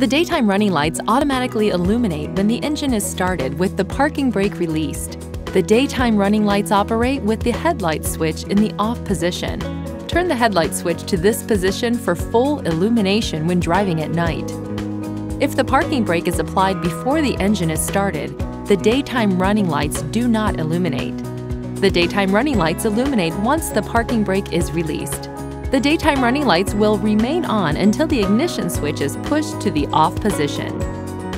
The daytime running lights automatically illuminate when the engine is started with the parking brake released. The daytime running lights operate with the headlight switch in the off position. Turn the headlight switch to this position for full illumination when driving at night. If the parking brake is applied before the engine is started, the daytime running lights do not illuminate. The daytime running lights illuminate once the parking brake is released. The daytime running lights will remain on until the ignition switch is pushed to the off position.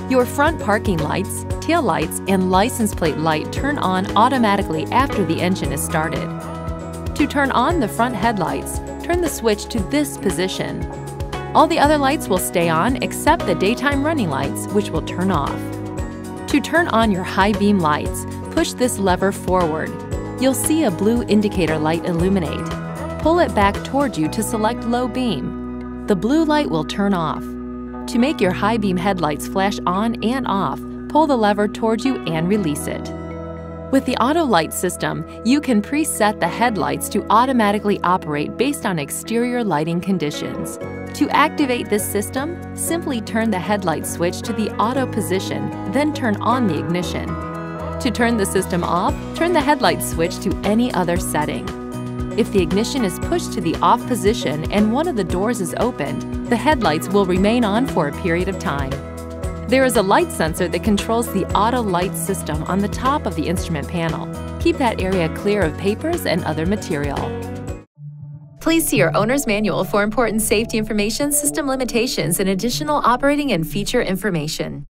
Your front parking lights, tail lights, and license plate light turn on automatically after the engine is started. To turn on the front headlights, turn the switch to this position. All the other lights will stay on except the daytime running lights, which will turn off. To turn on your high beam lights, push this lever forward. You'll see a blue indicator light illuminate. Pull it back toward you to select low beam. The blue light will turn off. To make your high beam headlights flash on and off, pull the lever toward you and release it. With the auto light system, you can preset the headlights to automatically operate based on exterior lighting conditions. To activate this system, simply turn the headlight switch to the auto position, then turn on the ignition. To turn the system off, turn the headlight switch to any other setting. If the ignition is pushed to the off position and one of the doors is opened, the headlights will remain on for a period of time. There is a light sensor that controls the auto light system on the top of the instrument panel. Keep that area clear of papers and other material. Please see your owner's manual for important safety information, system limitations, and additional operating and feature information.